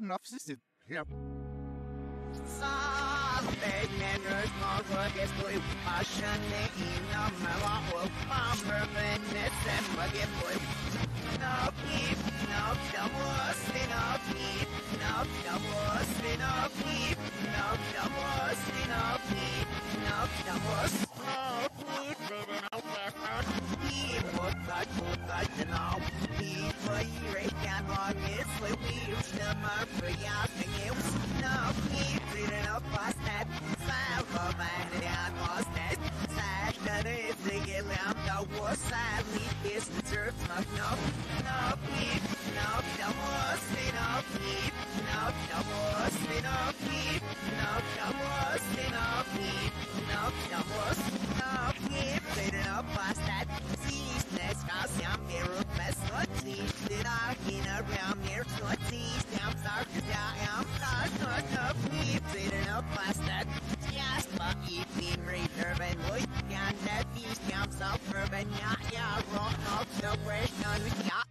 Nafsis yep. Long, it's like we used to, my free, I think it was no keep Reading up past that Side for mine and was that Side that is to get lamb The war side lead is the turf No, no, no feast Damn self urban Yeah, yeah, rock up the way None yeah